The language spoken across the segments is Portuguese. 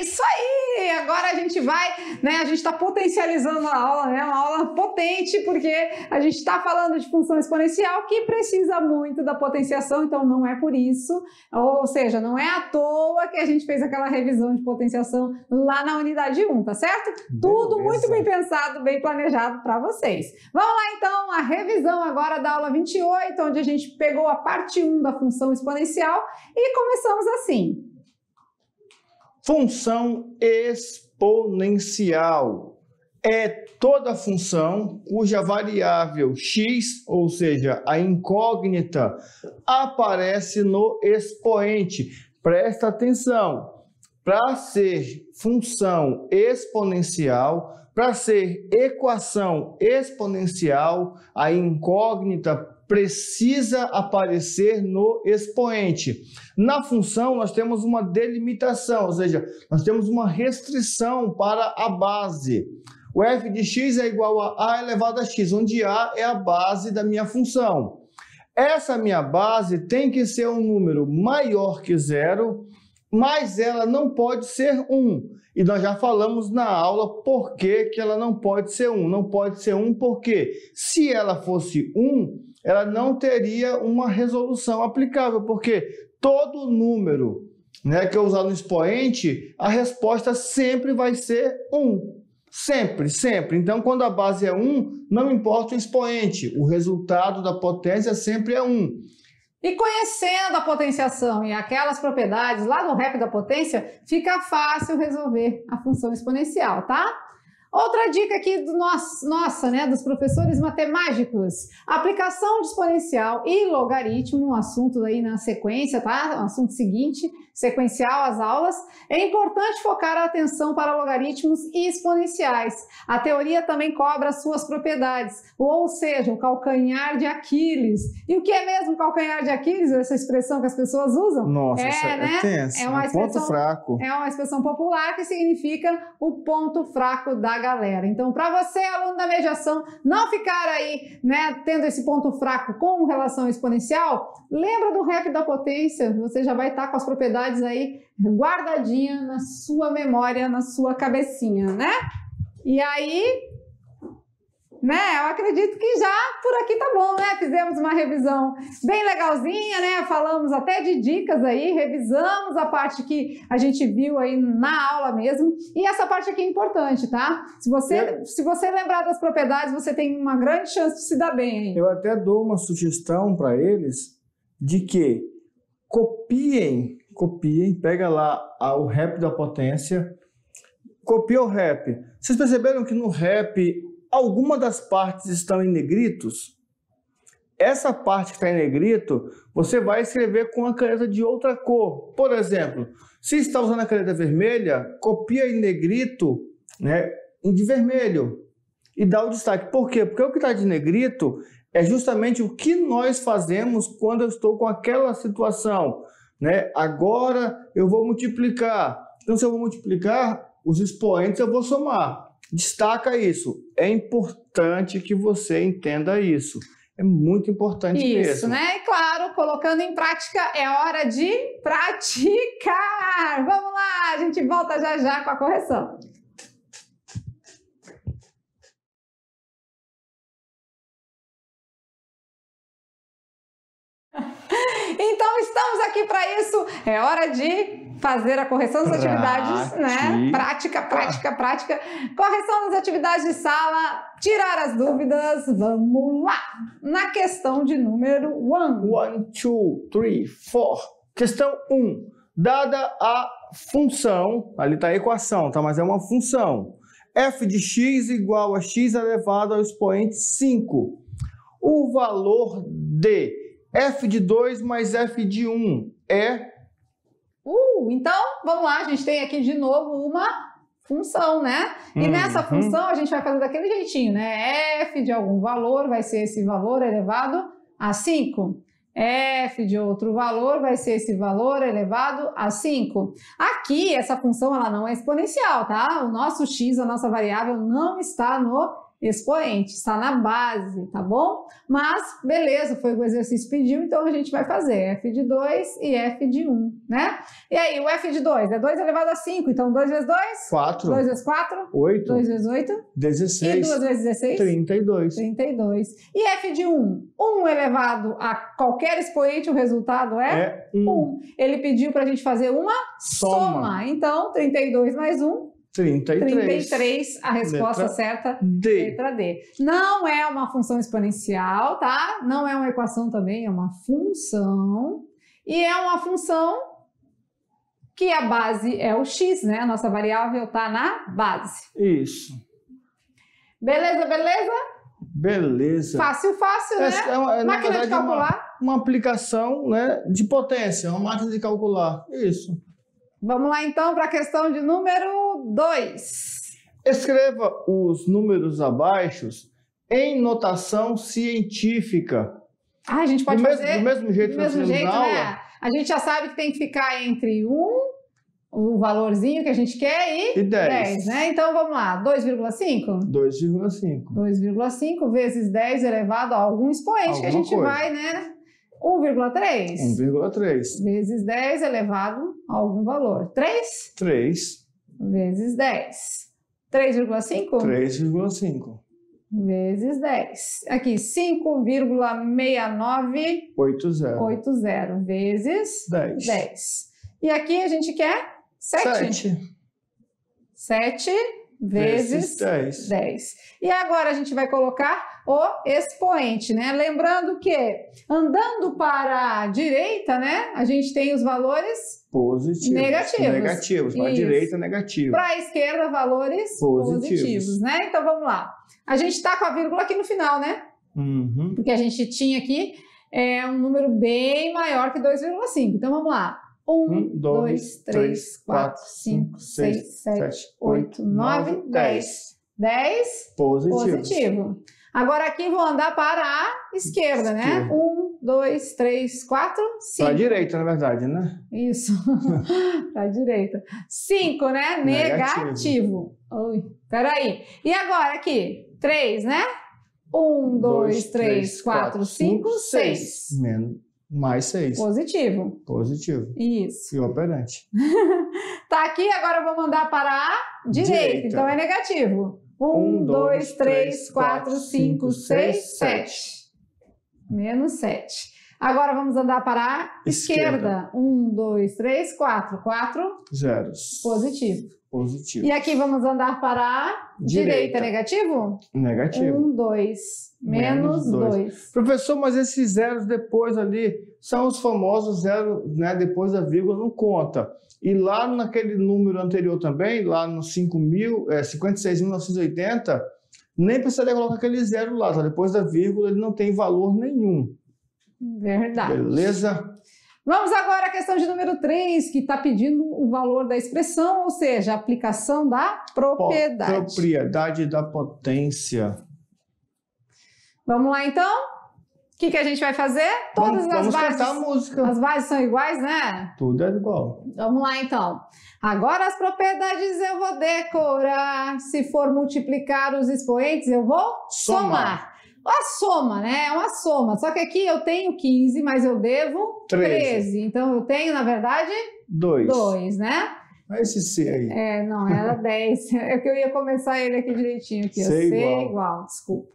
Isso aí! Agora a gente vai, né? A gente está potencializando a aula, né? Uma aula potente, porque a gente está falando de função exponencial que precisa muito da potenciação, então não é por isso. Ou seja, não é à toa que a gente fez aquela revisão de potenciação lá na unidade 1, tá certo? Beleza. Tudo muito bem pensado, bem planejado para vocês. Vamos lá então, a revisão agora da aula 28, onde a gente pegou a parte 1 da função exponencial e começamos assim. Função exponencial é toda função cuja variável x, ou seja, a incógnita, aparece no expoente. Presta atenção. Para ser função exponencial, para ser equação exponencial, a incógnita precisa aparecer no expoente. Na função, nós temos uma delimitação, ou seja, nós temos uma restrição para a base. O f de x é igual a a elevado a x, onde a é a base da minha função. Essa minha base tem que ser um número maior que zero, mas ela não pode ser 1. E nós já falamos na aula por que, que ela não pode ser 1. Não pode ser 1 porque se ela fosse 1, ela não teria uma resolução aplicável, porque todo número né, que eu usar no expoente, a resposta sempre vai ser 1. Sempre, sempre. Então, quando a base é 1, não importa o expoente, o resultado da potência sempre é 1. E conhecendo a potenciação e aquelas propriedades lá no rap da potência, fica fácil resolver a função exponencial, tá? Outra dica aqui do nosso, nossa, né, dos professores matemáticos. Aplicação exponencial e logaritmo, um assunto aí na sequência, tá? Um assunto seguinte, sequencial as aulas. É importante focar a atenção para logaritmos e exponenciais. A teoria também cobra suas propriedades, ou seja, o calcanhar de Aquiles. E o que é mesmo calcanhar de Aquiles? Essa expressão que as pessoas usam? Nossa, é, é né? é tenso, é uma expressão, ponto fraco. É uma expressão popular que significa o ponto fraco da galera. Então, para você, aluno da mediação, não ficar aí, né, tendo esse ponto fraco com relação exponencial, lembra do rap da potência, você já vai estar tá com as propriedades aí guardadinha na sua memória, na sua cabecinha, né? E aí, né? Eu acredito que já por aqui tá bom, né? Fizemos uma revisão bem legalzinha, né? Falamos até de dicas aí, revisamos a parte que a gente viu aí na aula mesmo. E essa parte aqui é importante, tá? Se você, eu... se você lembrar das propriedades, você tem uma grande chance de se dar bem aí. Eu até dou uma sugestão para eles de que copiem, copiem, pega lá o rap da potência, copia o rap. Vocês perceberam que no rap alguma das partes estão em negritos, essa parte que está em negrito, você vai escrever com a caneta de outra cor. Por exemplo, se está usando a caneta vermelha, copia em negrito né, de vermelho e dá o destaque. Por quê? Porque o que está de negrito é justamente o que nós fazemos quando eu estou com aquela situação. Né? Agora eu vou multiplicar. Então, se eu vou multiplicar, os expoentes eu vou somar destaca isso. É importante que você entenda isso. É muito importante Isso, mesmo. né? E claro, colocando em prática, é hora de praticar. Vamos lá, a gente volta já já com a correção. Então estamos aqui para isso. É hora de fazer a correção das atividades, né? Prática, prática, prática. Correção das atividades de sala, tirar as dúvidas. Vamos lá. Na questão de número 1. 1, 2, 3, 4. Questão 1. Um, dada a função, ali está a equação, tá? Mas é uma função. f de x igual a x elevado ao expoente 5. O valor de f de 2 mais f de 1 é... Uh, então, vamos lá, a gente tem aqui de novo uma função, né? E uhum. nessa função a gente vai fazer daquele jeitinho, né? f de algum valor vai ser esse valor elevado a 5. f de outro valor vai ser esse valor elevado a 5. Aqui, essa função ela não é exponencial, tá? O nosso x, a nossa variável, não está no expoente, está na base, tá bom? Mas, beleza, foi o que o exercício pediu, então a gente vai fazer f de 2 e f de 1, né? E aí, o f de 2 é 2 elevado a 5, então 2 vezes 2? 4. 2 vezes 4? 8. 2 vezes 8? 16. E 2 vezes 16? 32. 32. E f de 1? 1 elevado a qualquer expoente, o resultado é? É 1. 1. Ele pediu para a gente fazer uma Soma. soma. Então, 32 mais 1, 33. 33. A resposta Letra certa D. Letra D. Não é uma função exponencial, tá? Não é uma equação também, é uma função. E é uma função que a base é o x, né? A nossa variável está na base. Isso. Beleza, beleza? Beleza. Fácil, fácil, né? É uma, é, na Máquina de é uma- calcular. Uma, aplicação né, de potência, uma máquina de calcular. Isso. Vamos lá então para a questão de número 2. Escreva os números abaixo em notação científica. Ah, a gente pode do, fazer mesmo, do mesmo jeito do que mesmo jeito, na né? aula. A gente já sabe que tem que ficar entre 1, o valorzinho que a gente quer, e E 10. 10, né? Então vamos lá, 2,5? 2,5. 2,5 vezes 10 elevado a algum expoente que a Alguma gente coisa. vai, né? 1,3 1,3. vezes 10 elevado a algum valor. 3 3. vezes 10. 3,5 3,5. vezes 10. Aqui, 5,6980 8,0. vezes 10. 10. E aqui a gente quer 7. 7 7 vezes 10. 10. E agora a gente vai colocar o expoente, né? Lembrando que andando para a direita, né? A gente tem os valores, Positivos. Negativos. Negativos. Para a direita, negativo. para a esquerda, valores Positivos. positivos, né? Então vamos lá. A gente está com a vírgula aqui no final, né? Uhum. Porque a gente tinha aqui é, um número bem maior que 2,5. Então vamos lá. 1, Um, 2, 3, 4, 5, 6, 7, 8, 9, 10. 10 Positivos. positivo. Agora aqui vou andar para a esquerda, né? Esquerda. Um, dois, três, quatro, Para a direita, na verdade, né? Isso. para a direita. Cinco, né? Negativo. Oi, peraí. E agora aqui? Três, né? Um, dois, três, quatro, cinco, seis. Menos, mais 6. Positivo. Positivo. Isso. E operante. Tá aqui, agora eu vou mandar para a direita. Direita. Então é negativo. Um, Um, dois, dois, três, três, quatro, quatro, cinco, seis, seis, sete. Menos sete. Agora vamos andar para a esquerda. Esquerda. Um, dois, três, quatro. Quatro, Zeros. positivo. Positivo. E aqui vamos andar para a direita. Direita. Negativo? Negativo. Um, dois. Menos, Menos dois. dois. Professor, mas esses zeros depois ali são os famosos zeros, né? Depois da vírgula não conta. E lá naquele número anterior também, lá no 5.000, é, 56.980, nem precisaria colocar aquele zero lá, tá? Depois da vírgula ele não tem valor nenhum. Verdade. Beleza? Vamos agora à questão de número 3, que está pedindo o valor da expressão, ou seja, a aplicação da propriedade. Propriedade da potência. Vamos lá então? O que, que a gente vai fazer? Todas vamos vamos as bases. cantar a música. As bases são iguais, né? Tudo é igual. Vamos lá então. Agora as propriedades eu vou decorar. Se for multiplicar os expoentes, eu vou somar. Somar. A soma, né? É uma soma. Só que aqui eu tenho 15, mas eu devo 13. 13. Então eu tenho, na verdade, Dois. 2, né? Olha esse C aí. É, não, era 10. É que eu ia começar ele aqui direitinho. Aqui. C C igual. igual, desculpa.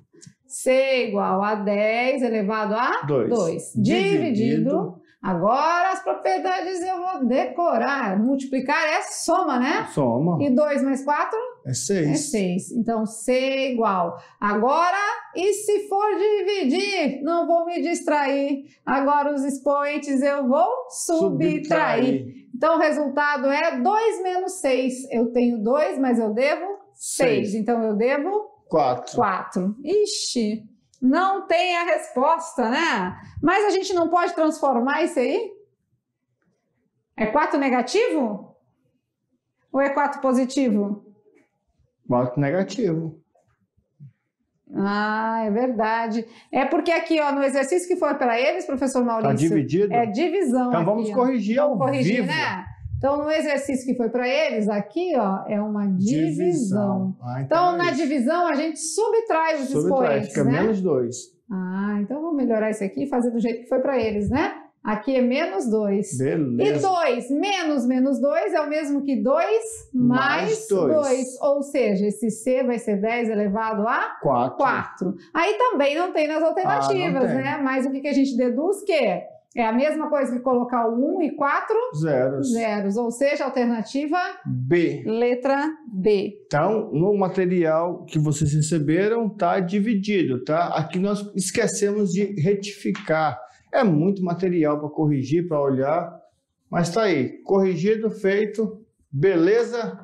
C igual a 10 elevado a Dois. 2. Dividido. Agora as propriedades eu vou decorar. Multiplicar é soma, né? Soma. E 2 mais 4 É é seis. 6. Então, C igual. Agora, e se for dividir? Não vou me distrair. Agora os expoentes eu vou subtrair. Então, o resultado é 2 menos 6. Eu tenho 2, mas eu devo 6. Seis. Então, eu devo Quatro. 4. Ixi, não tem a resposta, né? Mas a gente não pode transformar isso aí? É 4 negativo? Ou é 4 positivo? Quatro negativo. Ah, é verdade. É porque aqui, ó, no exercício que foi para eles, professor Tá Maurício, dividido? é divisão. então vamos aqui, ó. corrigir ao Vamos corrigir, vivo. né? Então, no exercício que foi para eles, aqui ó, é uma divisão. divisão. Ah, então, então é na divisão, a gente subtrai os subtrai, expoentes. Fica né? menos 2. Ah, então vamos melhorar isso aqui e fazer do jeito que foi para eles, né? Aqui é menos 2. Beleza. E 2 menos menos 2 é o mesmo que 2 mais 2. Ou seja, esse C vai ser 10 elevado a 4. Aí também não tem nas alternativas, ah, né? Mas o que, que a gente deduz que é a mesma coisa que colocar o 1 e 4 zeros. zeros. Ou seja, alternativa B. Letra B. Então, no material que vocês receberam, tá dividido, tá? Aqui nós esquecemos de retificar. É muito material para corrigir, para olhar, mas tá aí, corrigido, feito, beleza?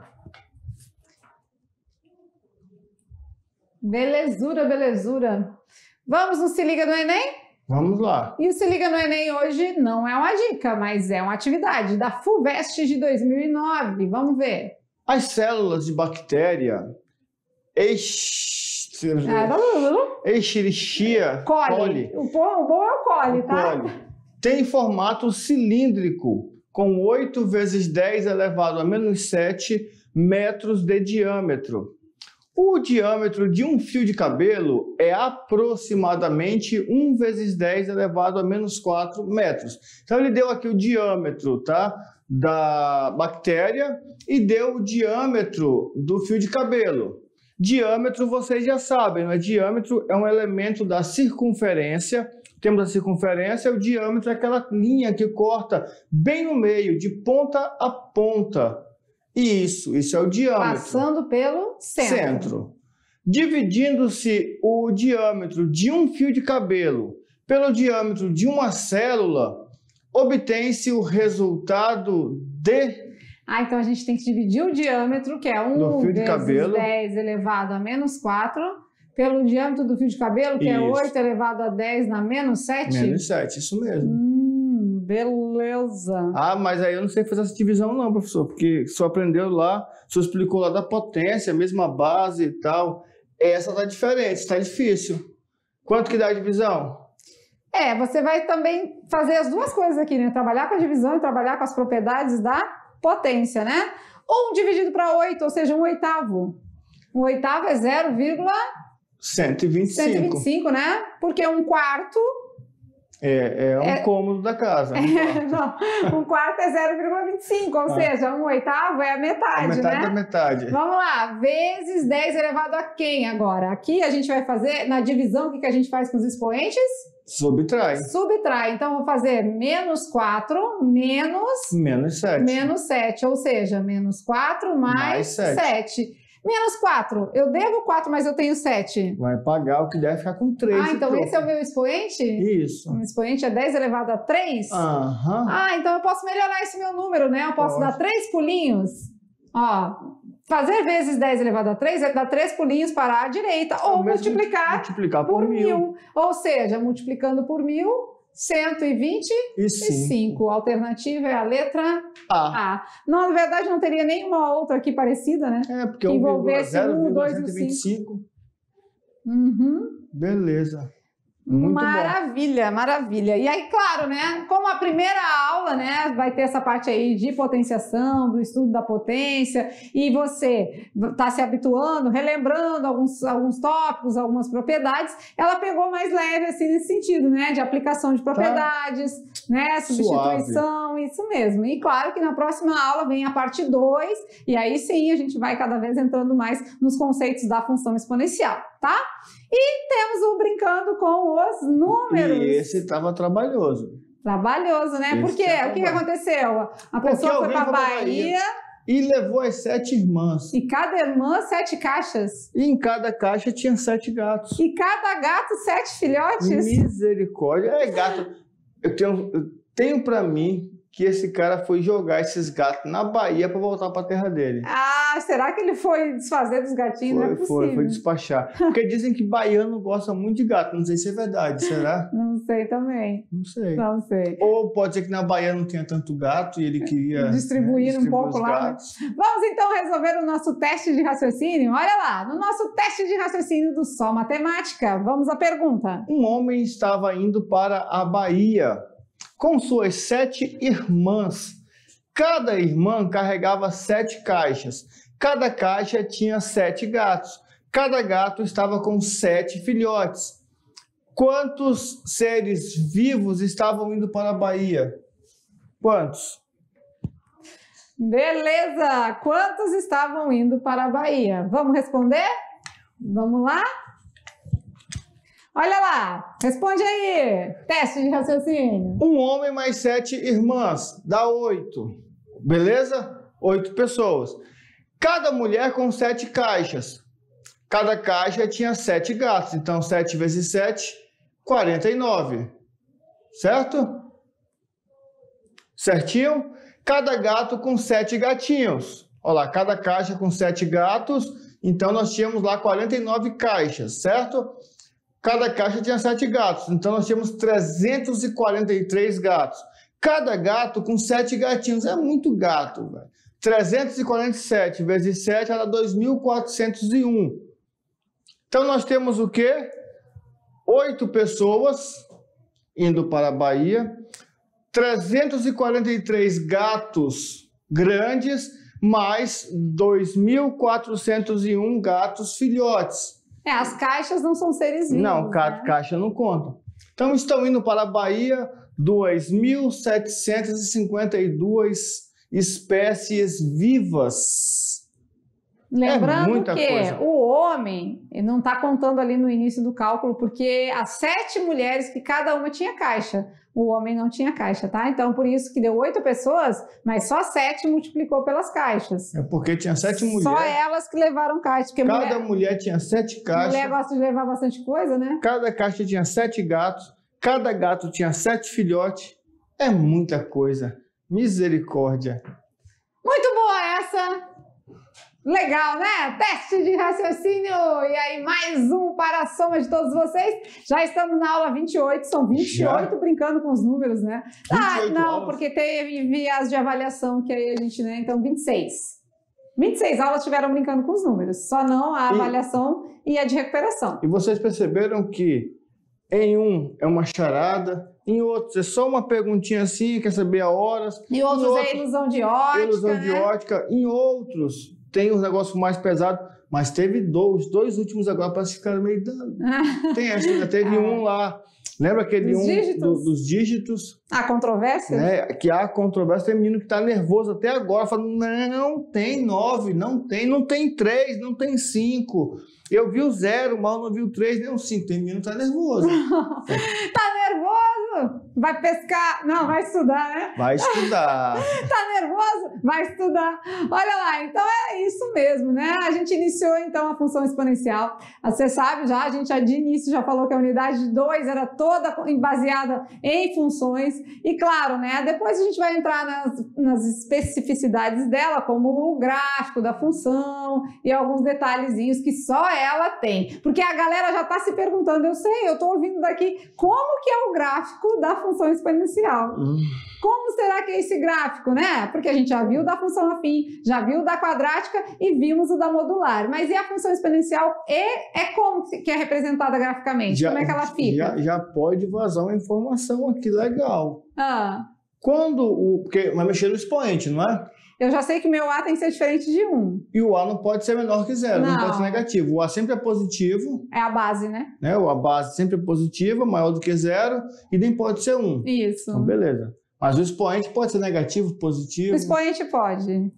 Belezura, belezura. Vamos no Se Liga no Enem? Vamos lá. E o Se Liga no Enem hoje não é uma dica, mas é uma atividade da FUVEST de 2009. Vamos ver. As células de bactéria Escherichia coli. O bom é o coli, tá? Coli. Tem formato cilíndrico, com 8 vezes 10 elevado a menos 7 metros de diâmetro. O diâmetro de um fio de cabelo é aproximadamente 1 vezes 10 elevado a menos 4 metros. Então ele deu aqui o diâmetro tá, da bactéria e deu o diâmetro do fio de cabelo. Diâmetro vocês já sabem, né? diâmetro é um elemento da circunferência. Temos a circunferência, o diâmetro é aquela linha que corta bem no meio, de ponta a ponta. Isso, isso é o diâmetro. Passando pelo centro. centro. Dividindo-se o diâmetro de um fio de cabelo pelo diâmetro de uma célula, obtém-se o resultado de. Ah, então a gente tem que dividir o diâmetro, que é 1 vezes cabelo. 10 elevado a menos 4, pelo diâmetro do fio de cabelo, que é isso. é 8 elevado a 10 na menos 7? Menos 7, isso mesmo. Hum. Beleza. Ah, mas aí eu não sei fazer essa divisão não, professor, porque só aprendeu lá, só explicou lá da potência, mesma base e tal. Essa tá diferente, tá difícil. Quanto que dá a divisão? É, você vai também fazer as duas coisas aqui, né? Trabalhar com a divisão e trabalhar com as propriedades da potência, né? Um dividido para 8, ou seja, um oitavo. Um oitavo é 0,125. 125, né? Porque um quarto é, é um é, cômodo da casa. Um quarto. não, um quarto é 0,25, ou ah. seja, um oitavo é a metade, a metade né? da metade. Vamos lá, vezes 10 elevado a quem agora? Aqui a gente vai fazer, na divisão, o que, que a gente faz com os expoentes? Subtrai. Subtrai. Então, vou fazer menos 4 menos... Menos 7. Menos 7, ou seja, menos 4 mais, mais 7. 7. Menos 4. Eu devo 4, mas eu tenho 7. Vai pagar o que deve ficar com 3. Ah, então esse é o meu expoente? Isso. O expoente é 10 elevado a 3? Aham. Ah, então eu posso melhorar esse meu número, né? Eu posso Pode. dar 3 pulinhos. Ó, fazer vezes 10 elevado a 3 é dar 3 pulinhos para a direita. É ou multiplicar, multiplicar por, por mil. mil. Ou seja, multiplicando por mil, 125. A alternativa é a letra A. A. Não, na verdade, não teria nenhuma outra aqui parecida, né? É, porque que envolvesse 1, 2 e 5. Uhum. Beleza. Muito maravilha, bom. maravilha. E aí, claro, né? Como a primeira aula, né, vai ter essa parte aí de potenciação, do estudo da potência, e você está se habituando, relembrando alguns, alguns tópicos, algumas propriedades, ela pegou mais leve, assim, nesse sentido, né? De aplicação de propriedades, tá. Né? Substituição, Suave. isso mesmo. E claro que na próxima aula vem a parte 2, e aí sim a gente vai cada vez entrando mais nos conceitos da função exponencial, tá? E temos o brincando com os números. E esse estava trabalhoso. Trabalhoso, né? Esse Por quê? O que, que aconteceu? A Porque pessoa foi para a Bahia. E levou as sete irmãs. E cada irmã, sete caixas. E em cada caixa tinha sete gatos. E cada gato, sete filhotes. Misericórdia. É, gato. Eu tenho, tenho para mim que esse cara foi jogar esses gatos na Bahia para voltar para a terra dele. Ah, será que ele foi desfazer dos gatinhos? Foi, é foi, foi despachar. Porque dizem que baiano gosta muito de gato, não sei se é verdade, será? Não sei também. Não sei. Não sei. Ou pode ser que na Bahia não tenha tanto gato e ele queria né, distribuir, né, um pouco lá. Né? Vamos então resolver o nosso teste de raciocínio. Olha lá, no nosso teste de raciocínio do Só Matemática, vamos à pergunta. Um homem estava indo para a Bahia com suas sete irmãs. Cada irmã carregava sete caixas. Cada caixa tinha sete gatos. Cada gato estava com sete filhotes. Quantos seres vivos estavam indo para a Bahia? Quantos? Beleza! Quantos estavam indo para a Bahia? Vamos responder? Vamos lá? Olha lá, responde aí. Teste de raciocínio. Um homem mais sete irmãs, dá oito. Beleza? Oito pessoas. Cada mulher com sete caixas. Cada caixa tinha sete gatos. Então, sete vezes sete, 49. Certo? Certinho? Cada gato com sete gatinhos. Olha lá, cada caixa com sete gatos. Então, nós tínhamos lá 49 caixas, certo? Cada caixa tinha sete gatos, então nós tínhamos 343 gatos. Cada gato com sete gatinhos. É muito gato, velho. 347 vezes 7 era 2.401. Então nós temos o quê? Oito pessoas indo para a Bahia, 343 gatos grandes, mais 2.401 gatos filhotes. É, as caixas não são seres vivos. Não, ca né? caixa não conta. Então estão indo para a Bahia 2.752 espécies vivas. Lembrando é que coisa. o homem não está contando ali no início do cálculo, porque as sete mulheres que cada uma tinha caixa. O homem não tinha caixa, tá? Então, por isso que deu oito pessoas, mas só sete multiplicou pelas caixas. É porque tinha sete mulheres. Só elas que levaram caixa. Porque Cada mulher, mulher tinha sete caixas. mulher gosta de levar bastante coisa, né? Cada caixa tinha sete gatos. Cada gato tinha sete filhotes. É muita coisa. Misericórdia. Legal, né? Teste de raciocínio! E aí, mais um para a soma de todos vocês. Já estamos na aula 28, são 28 Já? brincando com os números, né? Ah, 28 não, aulas. porque teve viés de avaliação, que aí a gente, né? Então, 26. 26 aulas tiveram brincando com os números, só não a E- avaliação e a de recuperação. E vocês perceberam que em um é uma charada, em outros é só uma perguntinha assim, quer saber a horas. E outros outro- é ilusão de ótica, ilusão né? de ótica. Em outros tem os negócios mais pesados, mas teve dois, dois últimos agora parece que ficaram meio dando. Tem essa, ainda teve Ah. um lá. Lembra aquele Dos um dígitos? do- dos dígitos? A controvérsia? Né? Que há controvérsia, tem menino que está nervoso até agora, falando, não tem nove, não tem, não tem três, não tem cinco. Eu vi o zero, eu não vi o três, nem o cinco. Tem menino que está nervoso. Tá nervoso? Vai pescar? Não, vai estudar, né? Vai estudar. Tá nervoso? Vai estudar. Olha lá, então é isso mesmo, né? A gente iniciou então a função exponencial. Você sabe já, a gente já de início já falou que a unidade de 2 era toda baseada em funções. E claro, né? Depois a gente vai entrar nas, nas especificidades dela, como o gráfico da função e alguns detalhezinhos que só ela tem. Porque a galera já tá se perguntando, eu sei, eu tô ouvindo daqui, como que é o gráfico da função exponencial? Hum, Como será que é esse gráfico, né? Porque a gente já viu da função afim, já viu da quadrática e vimos o da modular. Mas e a função exponencial? E é como que é representada graficamente? como é que ela fica? Já, já pode vazar uma informação aqui legal. Ah, Quando o. Porque vai mexer no expoente, não é? Eu já sei que meu A tem que ser diferente de 1. E o A não pode ser menor que zero, não, Não. pode ser negativo. O A sempre é positivo, É a base, né? né? A base sempre é positiva, maior do que zero, e nem pode ser um. Isso. Então, beleza. Mas o expoente pode ser negativo, O positivo. expoente pode.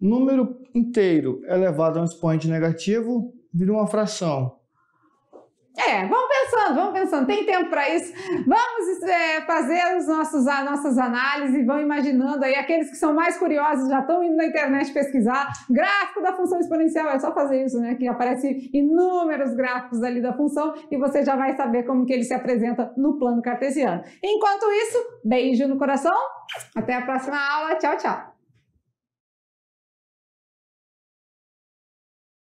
Número inteiro elevado a um expoente negativo vira uma fração. É, vamos pensando, vamos pensando. Tem tempo para isso. Vamos é, fazer os nossos, as nossas análises, vão imaginando aí. Aqueles que são mais curiosos já estão indo na internet pesquisar. Gráfico da função exponencial, é só fazer isso, né? Que aparece inúmeros gráficos ali da função e você já vai saber como que ele se apresenta no plano cartesiano. Enquanto isso, beijo no coração. Até a próxima aula. Tchau, tchau.